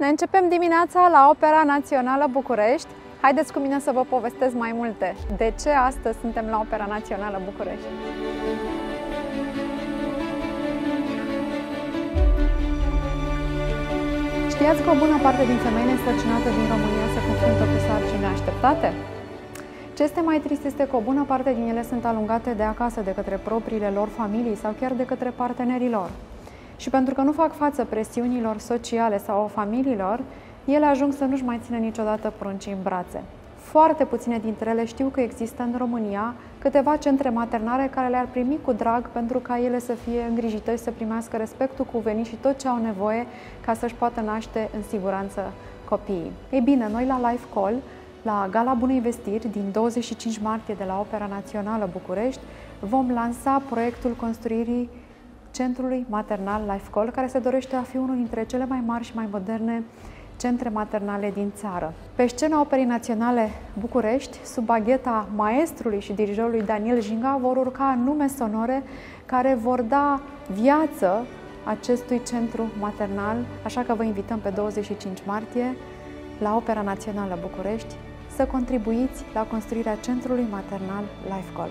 Ne începem dimineața la Opera Națională București. Haideți cu mine să vă povestesc mai multe. De ce astăzi suntem la Opera Națională București? Știați că o bună parte din femeile însărcinate din România se confruntă cu sarcini neașteptate? Ce este mai trist este că o bună parte din ele sunt alungate de acasă de către propriile lor familii sau chiar de către partenerii lor. Și pentru că nu fac față presiunilor sociale sau familiilor, ele ajung să nu-și mai țină niciodată pruncii în brațe. Foarte puține dintre ele știu că există în România câteva centre maternare care le-ar primi cu drag pentru ca ele să fie îngrijite și să primească respectul cuvenit și tot ce au nevoie ca să-și poată naște în siguranță copiii. Ei bine, noi la Life Call, la Gala Bunei Vestiri din 25 martie de la Opera Națională București, vom lansa proiectul construirii Centrului Maternal Life Call, care se dorește a fi unul dintre cele mai mari și mai moderne centre maternale din țară. Pe scena Operii Naționale București, sub bagheta maestrului și dirijorului Daniel Jinga, vor urca nume sonore care vor da viață acestui centru maternal, așa că vă invităm pe 25 martie la Opera Națională București să contribuiți la construirea Centrului Maternal Life Call.